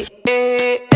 eh, eh.